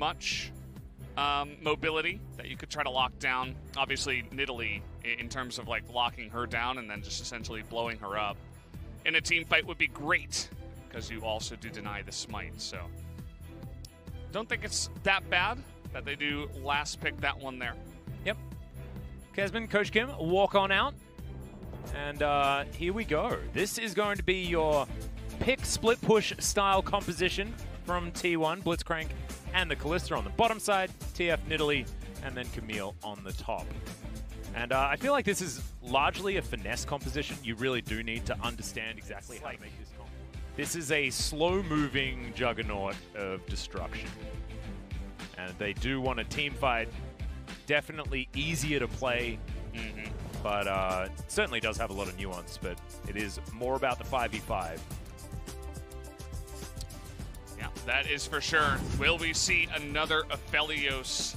much um, mobility that you could try to lock down. Obviously, Nidalee, in terms of like locking her down and then just essentially blowing her up in a team fight would be great because you also do deny the smite. So, don't think it's that bad that they do last pick that one there. Yep. Kesman, Coach Kim, walk on out. And uh, here we go. This is going to be your pick split push style composition from T1, Blitzcrank, and the Kalista on the bottom side, TF Nidalee, and then Camille on the top. And uh, I feel like this is largely a finesse composition. You really do need to understand exactly how to make this comp. This is a slow-moving juggernaut of destruction. And they do want a team fight. Definitely easier to play, but uh, certainly does have a lot of nuance. But it is more about the 5v5. That is for sure. Will we see another Aphelios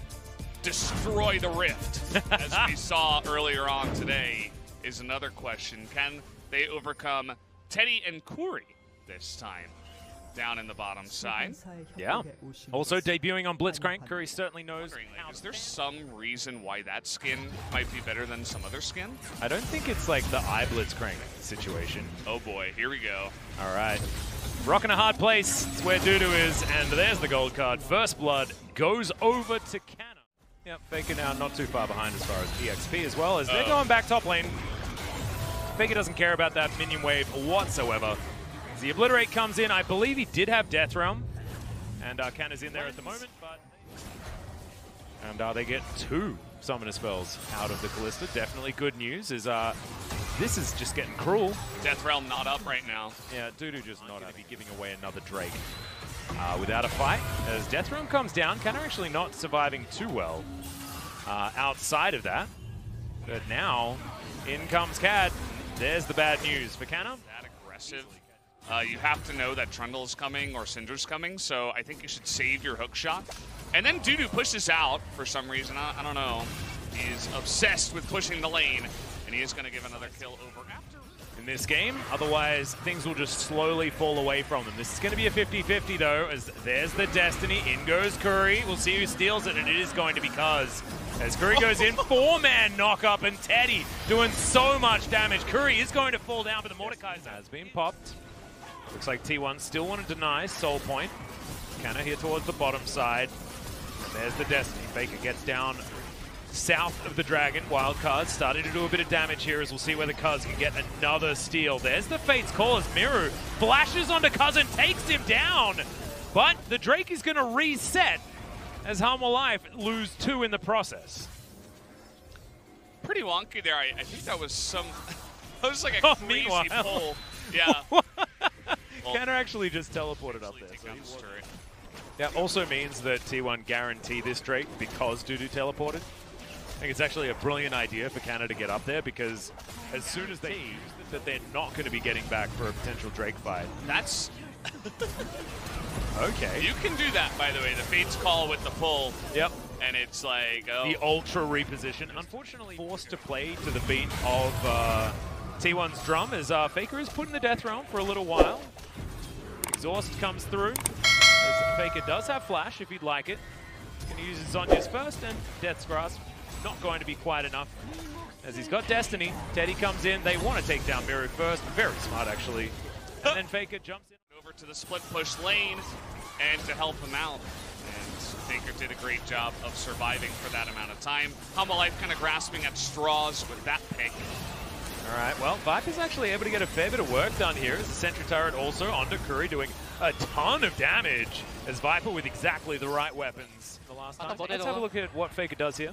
destroy the rift, as we saw earlier on today? Is another question. Can they overcome Teddy and Keria this time? Down in the bottom side. Yeah. Also debuting on Blitzcrank, Keria certainly knows Wondering, like, how Is there some reason why that skin might be better than some other skin? I don't think it's like the eye Blitzcrank situation. Oh boy, here we go. All right. Rocking a hard place. It's where Dudu is, and there's the gold card. First Blood goes over to Canna. Yep, Faker now not too far behind as far as EXP as well, as they're Oh. going back top lane. Faker doesn't care about that minion wave whatsoever. As the Obliterate comes in, I believe he did have Death Realm, and uh, Canna's in there at the moment, but... And uh, they get two Summoner spells out of the Kalista. Definitely good news, is uh, this is just getting cruel. Death Realm not up right now. Yeah, Dudu just not going to be giving away another Drake uh, without a fight. As Death Realm comes down, Canna actually not surviving too well uh, outside of that. But now, in comes Cad. There's the bad news for that aggressive. Uh, you have to know that Trundle's coming or Cinder's coming, so I think you should save your hook shot. And then Dudu pushes out for some reason. I, I don't know. He's obsessed with pushing the lane, and he is going to give another kill over after. in this game. Otherwise, things will just slowly fall away from them. This is going to be a 50-50, though, as there's the Destiny. In goes Keria. We'll see who steals it, and it is going to be Cuzz. As Keria goes in, four-man knock-up, and Teddy doing so much damage. Keria is going to fall down, but the Mordekaiser has been popped. Looks like T1 still want to deny Soul Point. Canna here towards the bottom side. And there's the Destiny. Faker gets down south of the Dragon. Wild cards starting to do a bit of damage here as we'll see whether Cuzz can get another steal. There's the Fate's Call as Miru flashes onto Cuzz and takes him down. But the Drake is going to reset as Hanwha Life lose two in the process. Pretty wonky there. I, I think that was some. that was like a Oh, crazy meanwhile. pull. Yeah. Well, Canna actually just teleported up there. so down he this wasn't- turret. That also means that T1 guarantee this Drake because Dudu teleported. I think it's actually a brilliant idea for Canada to get up there because as soon as they that they're not going to be getting back for a potential Drake fight. That's Okay. you can do that by the way. The Fate's call with the pull, Yep. and it's like oh, The ultra reposition. Unfortunately, forced to play to the beat of uh, T1's drum as uh, Faker is put in the death realm for a little while. Exhaust comes through. As Faker does have flash if he'd like it. Going to use his Zhonya's first, and Death's Grasp not going to be quite enough. As he's got Destiny, Teddy comes in. They want to take down Miru first. Very smart, actually. And then Faker jumps in. over to the split push lane and to help him out. And Faker did a great job of surviving for that amount of time. Hanwha Life kind of grasping at straws with that pick. All right, well, Viper's actually able to get a fair bit of work done here as the Sentry Turret also onto Keria doing a ton of damage as Viper with exactly the right weapons the last time. Let's have a look at what Faker does here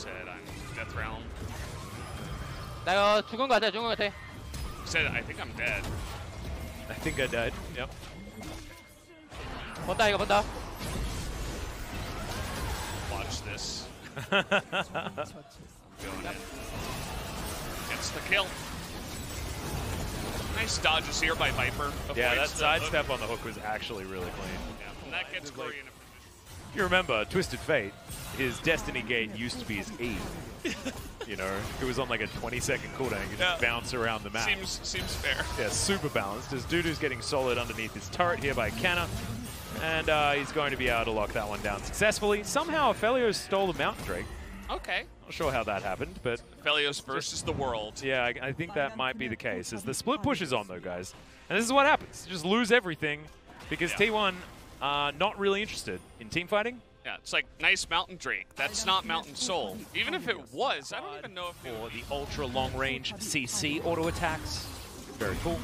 Said I'm Death Realm. 나 이거 죽은 거 같아, 죽은 거 같아. Said I think I'm dead. I think I died. Yep. 본다, 이거 본다. Watch this. Going in. Gets the kill. Nice dodges here by Viper. yeah, that Avoids the sidestep hook. on the hook was actually really clean. Yeah, and that gets Curry in a position. if you remember, Twisted Fate, his Destiny gate used to be his E. you know, it was on like a 20 second cooldown. You could just Yeah. bounce around the map. Seems seems fair. Yeah, super balanced as Dudu's getting solid underneath his turret here by Canna. and uh, he's going to be able to lock that one down successfully. Somehow, Aphelios stole the Mountain Drake. Okay. Not sure how that happened, but Felios versus the world. yeah, I, I think that might be the case. As the split push is on, though, guys. And this is what happens. You just lose everything because Yeah. T1 uh, not really interested in team fighting. Yeah, it's like nice Mountain Drake. That's not Mountain Soul. Even if it was, I don't even know if for the ultra long range CC auto attacks. Very cool.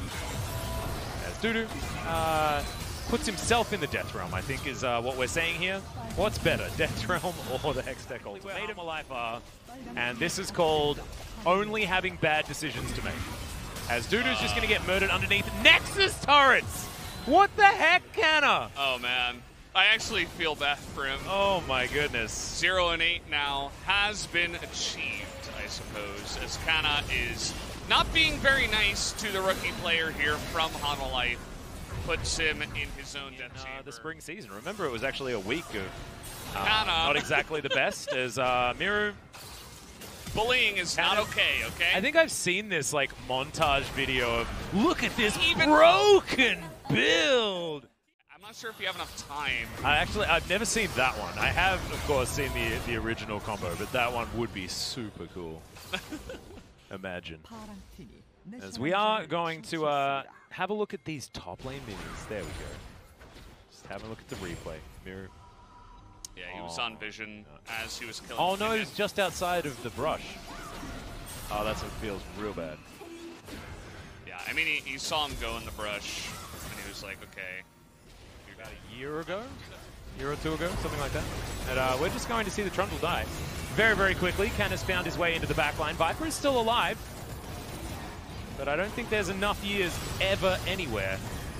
As Dudu uh, puts himself in the Death Realm, I think is uh, what we're saying here. What's better, Death Realm or the Hextech Ultimate? Made him a life and this is called only having bad decisions to make. As Dudu's just going to get murdered underneath Nexus turrets! What the heck, Canna? Oh man, I actually feel bad for him. Oh my goodness. Zero and eight now has been achieved, I suppose, as Canna is not being very nice to the rookie player here from Hanwha Life. Puts him in his own death uh, the spring season. Remember, it was actually a week of uh, Kinda. not exactly the best. As uh, Miru, Bullying is not Canna- okay, okay? I think I've seen this like montage video of look at this Even- broken build. I'm not sure if you have enough time. I actually I've never seen that one. I have of course seen the the original combo, but that one would be super cool. Imagine. As we are going to uh, have a look at these top lane minions. There we go. Just have a look at the replay. Mirror. Yeah, he was Oh. on vision as he was killing. Oh no, he's just outside of the brush. Oh, that's what feels real bad. Yeah, I mean, he, he saw him go in the brush, was like, okay. About a year ago? year or two ago, something like that. And uh, we're just going to see the Trundle die. Very, very quickly, has found his way into the back line. Viper is still alive. But I don't think there's enough years ever anywhere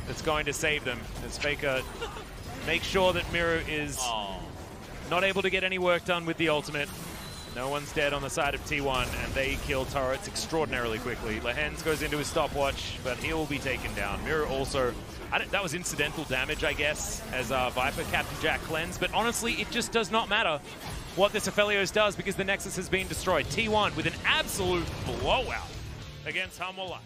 that's going to save them. As Faker makes sure that Miru is Oh. not able to get any work done with the ultimate. No one's dead on the side of T1, and they kill turrets extraordinarily quickly. Lehends goes into his stopwatch, but he will be taken down. Miru also, that was incidental damage, I guess, as uh, Viper Captain Jack cleanse, but honestly, it just does not matter what this Aphelios does because the Nexus has been destroyed. T1 with an absolute blowout against Hanwha.